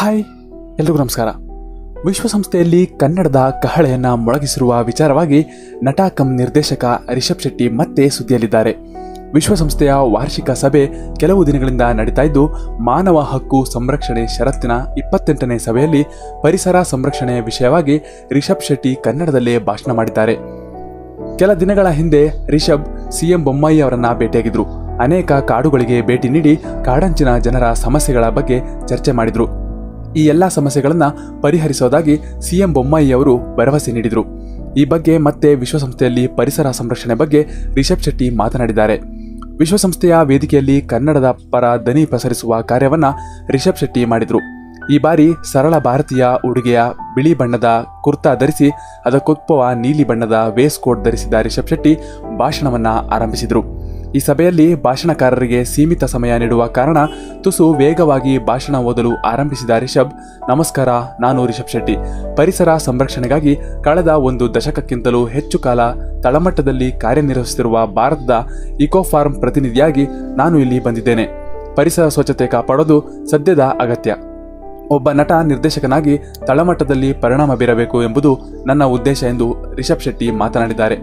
Hi, ಎಲ್ರಿಗೂ ನಮಸ್ಕಾರ. ವಿಶ್ವಸಂಸ್ಥೆಯಲ್ಲಿ ಕನ್ನಡದ ಕಹಳೆಯನ್ನ ಮೊಳಗಿಸಿರುವ ವಿಚಾರವಾಗಿ ನಟ ಕಂ ನಿರ್ದೇಶಕ ರಿಷಬ್ ಶೆಟ್ಟಿ ಮತ್ತೆ ಸುದ್ದಿಯಲ್ಲಿದ್ದಾರೆ. ವಿಶ್ವಸಂಸ್ಥೆಯ ವಾರ್ಷಿಕ ಸಭೆ ಕೆಲವು ದಿನಗಳಿಂದ ನಡೀತಾ ಇದ್ದು, ಮಾನವ ಹಕ್ಕು ಸಂರಕ್ಷಣೆ ಷರತ್ತಿನ ಇಪ್ಪತ್ತೆಂಟನೇ ಸಭೆಯಲ್ಲಿ ಪರಿಸರ ಸಂರಕ್ಷಣೆಯ ವಿಷಯವಾಗಿ ರಿಷಬ್ ಶೆಟ್ಟಿ ಕನ್ನಡದಲ್ಲೇ ಭಾಷಣ ಮಾಡಿದ್ದಾರೆ. ಕೆಲ ದಿನಗಳ ಹಿಂದೆ ರಿಷಬ್ ಸಿಎಂ ಬೊಮ್ಮಾಯಿ ಅವರನ್ನ ಭೇಟಿಯಾಗಿದ್ರು. ಅನೇಕ ಕಾಡುಗಳಿಗೆ ಭೇಟಿ ನೀಡಿ ಕಾಡಂಚಿನ ಜನರ ಸಮಸ್ಯೆಗಳ ಬಗ್ಗೆ ಚರ್ಚೆ ಮಾಡಿದ್ರು. ಈ ಎಲ್ಲ ಸಮಸ್ಯೆಗಳನ್ನ ಪರಿಹರಿಸೋದಾಗಿ ಸಿಎಂ ಬೊಮ್ಮಾಯಿ ಅವರು ಭರವಸೆ ನೀಡಿದ್ರು. ಈ ಬಗ್ಗೆ ಮತ್ತೆ ವಿಶ್ವಸಂಸ್ಥೆಯಲ್ಲಿ ಪರಿಸರ ಸಂರಕ್ಷಣೆ ಬಗ್ಗೆ ರಿಷಬ್ ಶೆಟ್ಟಿ ಮಾತನಾಡಿದ್ದಾರೆ. ವಿಶ್ವಸಂಸ್ಥೆಯ ವೇದಿಕೆಯಲ್ಲಿ ಕನ್ನಡದ ಪರ ದನಿ ಪಸರಿಸುವ ಕಾರ್ಯವನ್ನ ರಿಷಬ್ ಶೆಟ್ಟಿ ಮಾಡಿದ್ರು. ಈ ಬಾರಿ ಸರಳ ಭಾರತೀಯ ಉಡುಗೆಯ ಬಿಳಿ ಬಣ್ಣದ ಕುರ್ತಾ ಧರಿಸಿ ಅದಕ್ಕೊಪ್ಪುವ ನೀಲಿ ಬಣ್ಣದ ವೇಸ್ ಕೋಟ್ ಧರಿಸಿದ ರಿಷಬ್ ಶೆಟ್ಟಿ ಭಾಷಣವನ್ನ ಆರಂಭಿಸಿದರು. ಈ ಸಭೆಯಲ್ಲಿ ಭಾಷಣಕಾರರಿಗೆ ಸೀಮಿತ ಸಮಯ ನೀಡುವ ಕಾರಣ ತುಸು ವೇಗವಾಗಿ ಭಾಷಣ ಓದಲು ಆರಂಭಿಸಿದ ರಿಷಬ್, ನಮಸ್ಕಾರ, ನಾನು ರಿಷಬ್ ಶೆಟ್ಟಿ. ಪರಿಸರ ಸಂರಕ್ಷಣೆಗಾಗಿ ಕಳೆದ ಒಂದು ದಶಕಕ್ಕಿಂತಲೂ ಹೆಚ್ಚು ಕಾಲ ತಳಮಟ್ಟದಲ್ಲಿ ಕಾರ್ಯನಿರ್ವಹಿಸುತ್ತಿರುವ ಭಾರತದ ಇಕೋಫಾರ್ಮ್ ಪ್ರತಿನಿಧಿಯಾಗಿ ನಾನು ಇಲ್ಲಿ ಬಂದಿದ್ದೇನೆ. ಪರಿಸರ ಸ್ವಚ್ಛತೆ ಕಾಪಾಡೋದು ಸದ್ಯದ ಅಗತ್ಯ. ಒಬ್ಬ ನಟ ನಿರ್ದೇಶಕನಾಗಿ ತಳಮಟ್ಟದಲ್ಲಿ ಪರಿಣಾಮ ಬೀರಬೇಕು ಎಂಬುದು ನನ್ನ ಉದ್ದೇಶ ಎಂದು ರಿಷಬ್ ಶೆಟ್ಟಿ ಮಾತನಾಡಿದ್ದಾರೆ.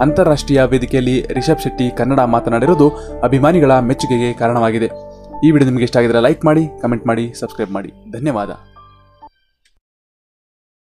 ಅಂತಾರಾಷ್ಟ್ರೀಯ ವೇದಿಕೆಯಲ್ಲಿ ರಿಷಬ್ ಶೆಟ್ಟಿ ಕನ್ನಡ ಮಾತನಾಡಿರುವುದು ಅಭಿಮಾನಿಗಳ ಮೆಚ್ಚುಗೆಗೆ ಕಾರಣವಾಗಿದೆ. ಈ ವಿಡಿಯೋ ನಿಮಗೆ ಇಷ್ಟ ಆಗಿದ್ರೆ ಲೈಕ್ ಮಾಡಿ, ಕಮೆಂಟ್ ಮಾಡಿ, ಸಬ್ಸ್ಕ್ರೈಬ್ ಮಾಡಿ. ಧನ್ಯವಾದ.